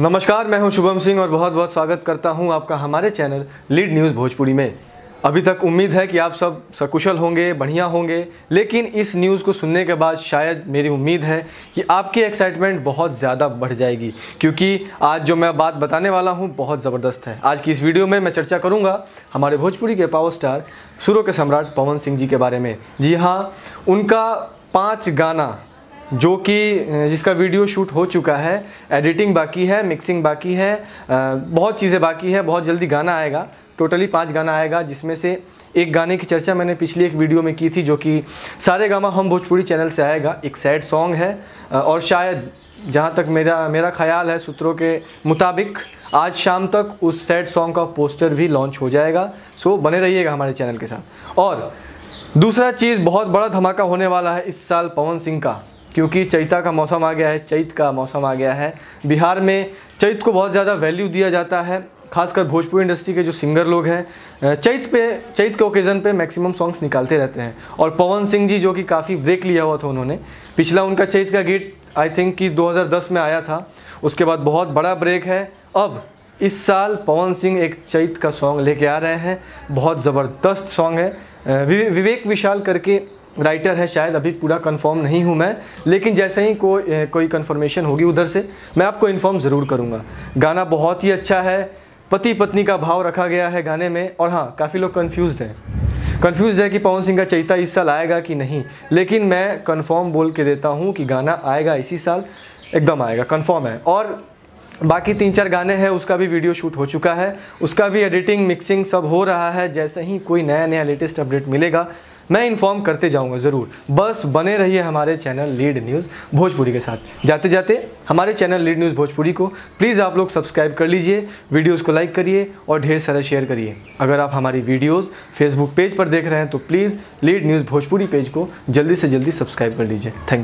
नमस्कार, मैं हूँ शुभम सिंह और बहुत बहुत स्वागत करता हूँ आपका हमारे चैनल लीड न्यूज़ भोजपुरी में। अभी तक उम्मीद है कि आप सब सकुशल होंगे, बढ़िया होंगे, लेकिन इस न्यूज़ को सुनने के बाद शायद मेरी उम्मीद है कि आपकी एक्साइटमेंट बहुत ज़्यादा बढ़ जाएगी, क्योंकि आज जो मैं बात बताने वाला हूँ बहुत ज़बरदस्त है। आज की इस वीडियो में मैं चर्चा करूँगा हमारे भोजपुरी के पावर स्टार सुरों के सम्राट पवन सिंह जी के बारे में। जी हाँ उनका पाँच गाना जो कि जिसका वीडियो शूट हो चुका है, एडिटिंग बाकी है, मिक्सिंग बाकी है बहुत चीज़ें बाकी है, बहुत जल्दी गाना आएगा, टोटली पाँच गाना आएगा, जिसमें से एक गाने की चर्चा मैंने पिछली एक वीडियो में की थी, जो कि सारे गामा हम भोजपुरी चैनल से आएगा, एक सैड सॉन्ग है और शायद जहाँ तक मेरा मेरा ख्याल है सूत्रों के मुताबिक, आज शाम तक उस सैड सॉन्ग का पोस्टर भी लॉन्च हो जाएगा, सो बने रहिएगा हमारे चैनल के साथ। और दूसरा चीज़ बहुत बड़ा धमाका होने वाला है इस साल पवन सिंह का क्योंकि चैता का मौसम आ गया है चैत का मौसम आ गया है। बिहार में चैत को बहुत ज़्यादा वैल्यू दिया जाता है खासकर भोजपुरी इंडस्ट्री के जो सिंगर लोग हैं। चैत पे चैत के ओकेज़न पे मैक्सिमम सॉन्ग्स निकालते रहते हैं। और पवन सिंह जी जो कि काफ़ी ब्रेक लिया हुआ था उन्होंने पिछला उनका चैत का गीत आई थिंक कि 2010 में आया था। उसके बाद बहुत बड़ा ब्रेक है। अब इस साल पवन सिंह एक चैत का सॉन्ग लेके आ रहे हैं। बहुत ज़बरदस्त सॉन्ग है। विवे, विवेक विशाल करके राइटर है शायद अभी पूरा कंफर्म नहीं हूँ मैं लेकिन जैसे ही कोई अ, कोई कन्फर्मेशन होगी उधर से मैं आपको इन्फॉर्म ज़रूर करूँगा। गाना बहुत ही अच्छा है पति पत्नी का भाव रखा गया है गाने में और हाँ काफ़ी लोग कन्फ्यूज़ हैं। कन्फ्यूज़ है कि पवन सिंह का चैता इस साल आएगा कि नहीं लेकिन मैं कंफर्म बोल के देता हूँ कि गाना आएगा इसी साल एकदम आएगा कंफर्म है। और बाकी तीन चार गाने हैं उसका भी वीडियो शूट हो चुका है उसका भी एडिटिंग मिक्सिंग सब हो रहा है जैसे ही कोई नया नया लेटेस्ट अपडेट मिलेगा मैं इन्फॉर्म करते जाऊँगा, ज़रूर। बस बने रहिए हमारे चैनल लीड न्यूज़ भोजपुरी के साथ। जाते जाते हमारे चैनल लीड न्यूज़ भोजपुरी को प्लीज़ आप लोग सब्सक्राइब कर लीजिए वीडियोज़ को लाइक करिए और ढेर सारा शेयर करिए। अगर आप हमारी वीडियोज़ फेसबुक पेज पर देख रहे हैं तो please lead news Bhojpuri page को जल्दी से जल्दी सब्सक्राइब कर लीजिए। Thank you